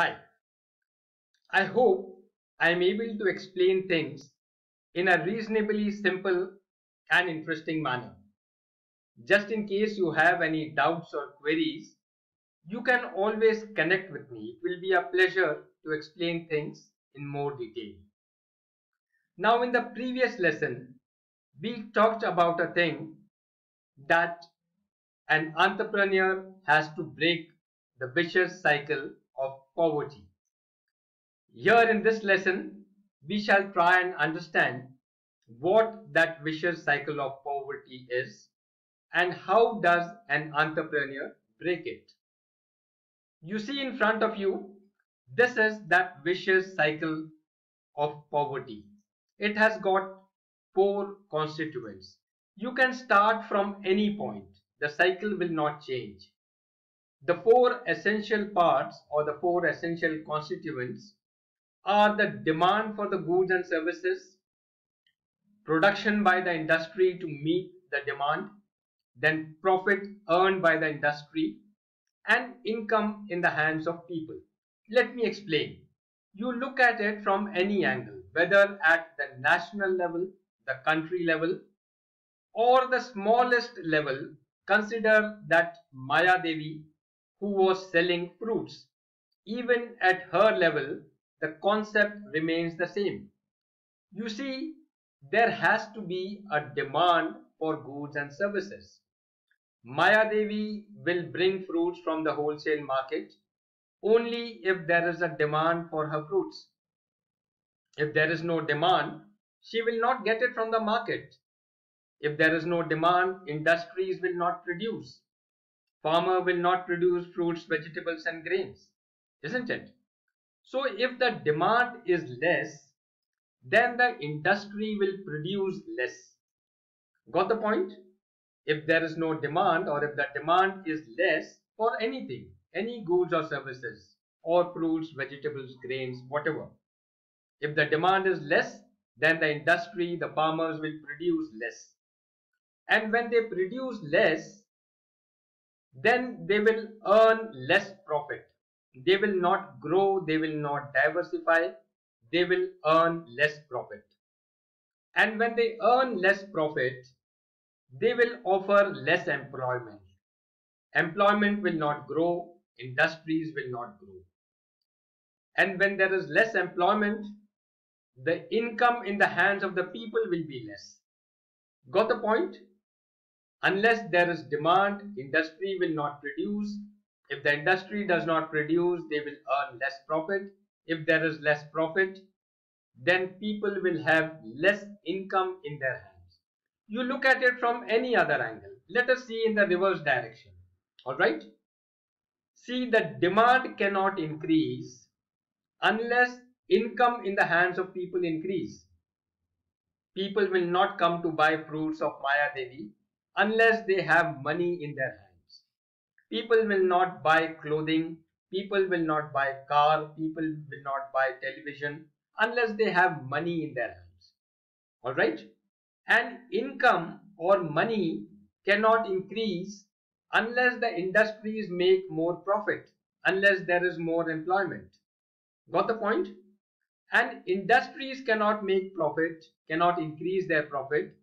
Hi. I hope I am able to explain things in a reasonably simple and interesting manner. Just in case you have any doubts or queries, you can always connect with me. It will be a pleasure to explain things in more detail. Now in the previous lesson, we talked about a thing that an entrepreneur has to break the vicious cycle poverty. Here in this lesson, we shall try and understand what that vicious cycle of poverty is and how does an entrepreneur break it. You see in front of you, this is that vicious cycle of poverty. It has got four constituents. You can start from any point. The cycle will not change. The four essential parts or the four essential constituents are the demand for the goods and services, production by the industry to meet the demand, then profit earned by the industry, and income in the hands of people. Let me explain. You look at it from any angle, whether at the national level, the country level, or the smallest level, consider that Maya Devi who was selling fruits. Even at her level, the concept remains the same. You see, there has to be a demand for goods and services. Maya Devi will bring fruits from the wholesale market only if there is a demand for her fruits. If there is no demand, she will not get it from the market. If there is no demand, industries will not produce farmer will not produce fruits, vegetables and grains, isn't it? So if the demand is less, then the industry will produce less. Got the point? If there is no demand or if the demand is less for anything, any goods or services or fruits, vegetables, grains, whatever. If the demand is less, then the industry, the farmers will produce less. And when they produce less, then they will earn less profit. They will not grow, they will not diversify, they will earn less profit. And when they earn less profit, they will offer less employment. Employment will not grow, industries will not grow. And when there is less employment, the income in the hands of the people will be less. Got the point? Unless there is demand, industry will not produce. If the industry does not produce, they will earn less profit. If there is less profit, then people will have less income in their hands. You look at it from any other angle. Let us see in the reverse direction. Alright? See the demand cannot increase unless income in the hands of people increase. People will not come to buy fruits of Maya Devi unless they have money in their hands. People will not buy clothing, people will not buy car, people will not buy television unless they have money in their hands. Alright? And income or money cannot increase unless the industries make more profit, unless there is more employment. Got the point? And industries cannot make profit, cannot increase their profit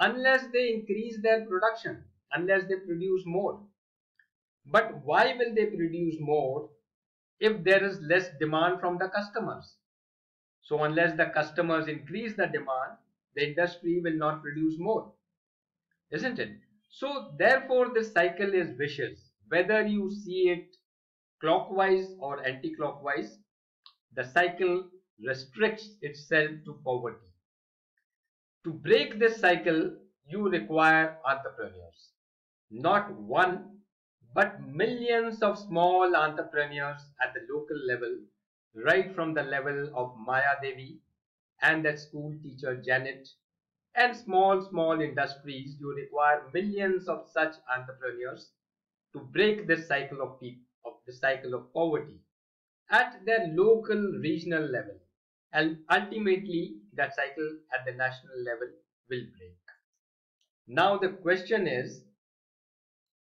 unless they increase their production, unless they produce more. But why will they produce more if there is less demand from the customers? So unless the customers increase the demand, the industry will not produce more. Isn't it? So therefore this cycle is vicious. Whether you see it clockwise or anti-clockwise, the cycle restricts itself to poverty. To break this cycle, you require entrepreneurs. Not one, but millions of small entrepreneurs at the local level, right from the level of Maya Devi and that school teacher Janet, and small, small industries, you require millions of such entrepreneurs to break this cycle of, of the cycle of poverty at their local regional level and ultimately that cycle at the national level will break. Now the question is,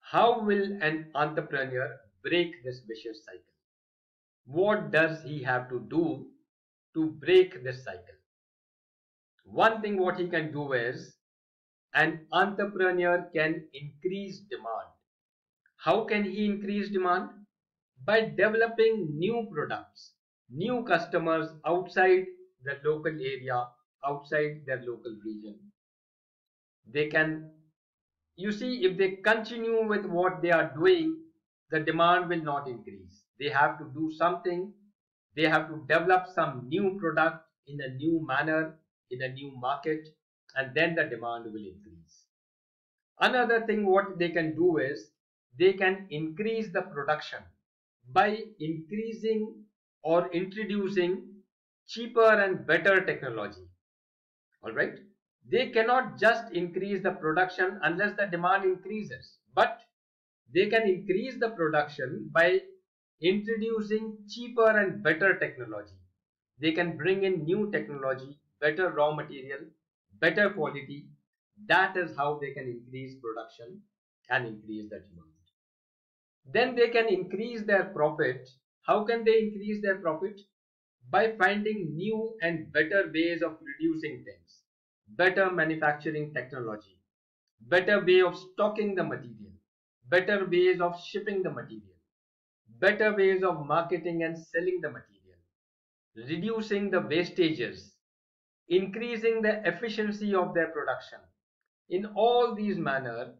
how will an entrepreneur break this vicious cycle? what does he have to do to break this cycle? One thing what he can do is an entrepreneur can increase demand. How can he increase demand? By developing new products, new customers outside the local area, outside their local region. They can, you see, if they continue with what they are doing, the demand will not increase. They have to do something. They have to develop some new product in a new manner, in a new market, and then the demand will increase. Another thing what they can do is they can increase the production by increasing or introducing cheaper and better technology. Alright. They cannot just increase the production unless the demand increases. But they can increase the production by introducing cheaper and better technology. They can bring in new technology, better raw material, better quality. That is how they can increase production and increase the demand. Then they can increase their profit. How can they increase their profit? By finding new and better ways of producing things, better manufacturing technology, better way of stocking the material, better ways of shipping the material, better ways of marketing and selling the material, reducing the wastages, increasing the efficiency of their production. In all these manner,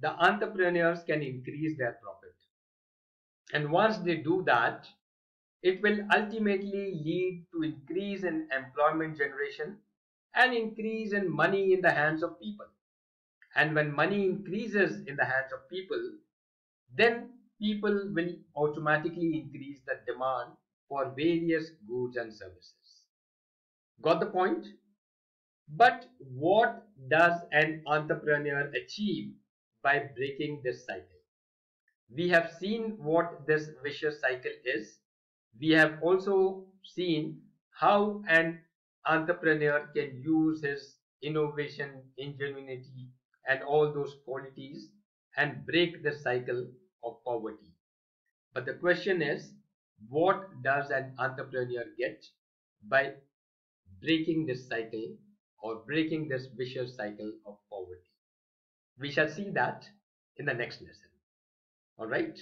the entrepreneurs can increase their profit. And once they do that, it will ultimately lead to increase in employment generation and increase in money in the hands of people. And when money increases in the hands of people, then people will automatically increase the demand for various goods and services. Got the point? But what does an entrepreneur achieve by breaking this cycle? We have seen what this vicious cycle is. We have also seen how an entrepreneur can use his innovation, ingenuity, and all those qualities and break the cycle of poverty. But the question is, what does an entrepreneur get by breaking this cycle or breaking this vicious cycle of poverty. We shall see that in the next lesson. Alright.